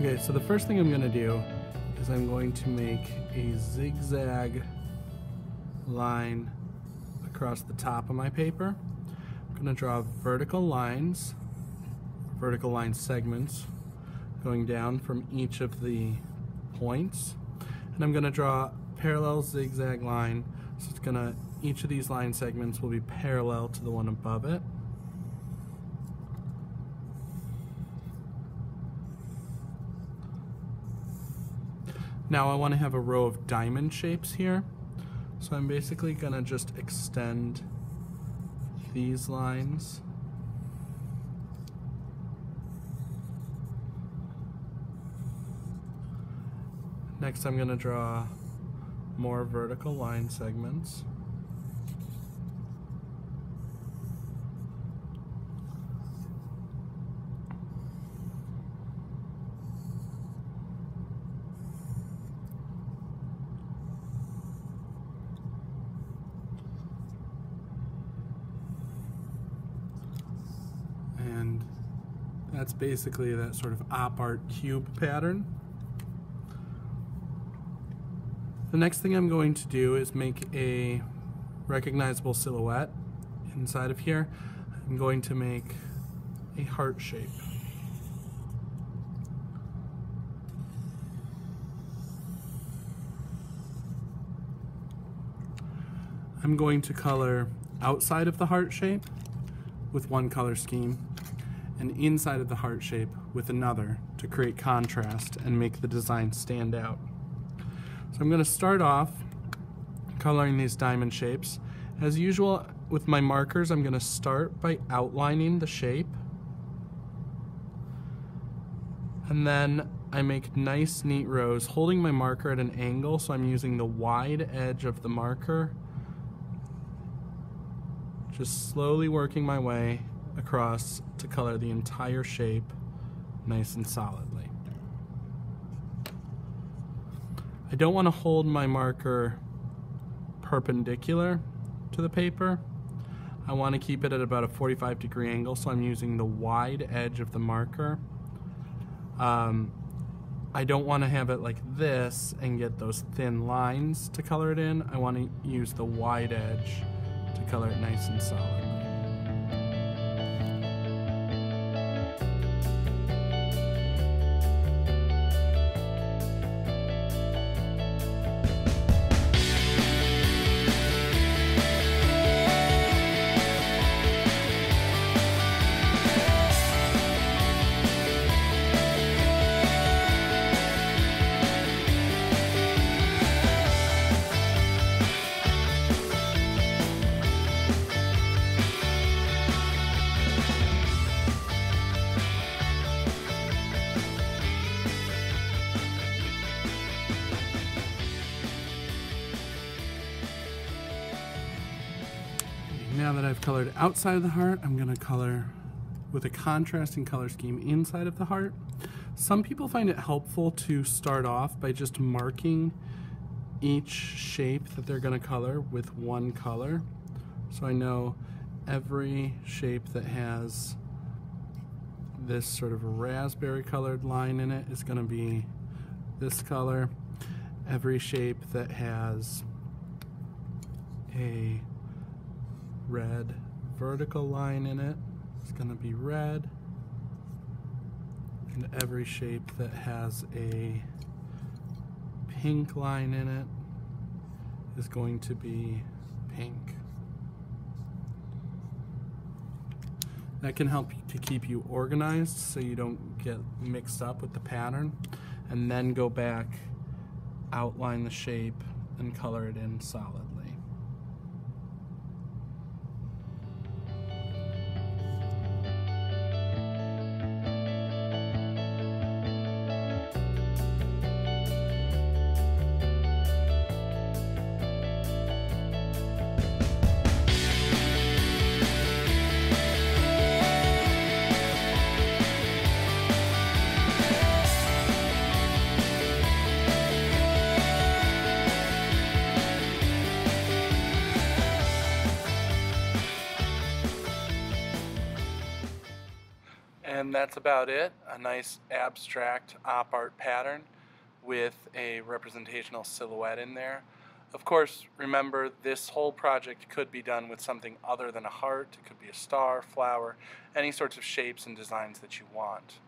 Okay, so the first thing I'm going to do is I'm going to make a zigzag line across the top of my paper. I'm going to draw vertical lines, vertical line segments going down from each of the points. And I'm going to draw parallel zigzag line. So it's to, each of these line segments will be parallel to the one above it. Now I want to have a row of diamond shapes here. So I'm basically going to just extend these lines. Next I'm going to draw more vertical line segments. and that's basically that sort of op art cube pattern. The next thing I'm going to do is make a recognizable silhouette inside of here. I'm going to make a heart shape. I'm going to color outside of the heart shape with one color scheme and inside of the heart shape with another to create contrast and make the design stand out. So I'm going to start off coloring these diamond shapes. As usual with my markers, I'm going to start by outlining the shape. And then I make nice neat rows holding my marker at an angle so I'm using the wide edge of the marker just slowly working my way across to color the entire shape nice and solidly. I don't want to hold my marker perpendicular to the paper. I want to keep it at about a 45 degree angle, so I'm using the wide edge of the marker. Um, I don't want to have it like this and get those thin lines to color it in. I want to use the wide edge to color it nice and solid. Now that I've colored outside of the heart, I'm going to color with a contrasting color scheme inside of the heart. Some people find it helpful to start off by just marking each shape that they're going to color with one color. So I know every shape that has this sort of raspberry colored line in it is going to be this color. Every shape that has a red vertical line in it is going to be red. And every shape that has a pink line in it is going to be pink. That can help to keep you organized so you don't get mixed up with the pattern and then go back, outline the shape, and color it in solid. And that's about it. A nice abstract op art pattern with a representational silhouette in there. Of course, remember this whole project could be done with something other than a heart. It could be a star, flower, any sorts of shapes and designs that you want.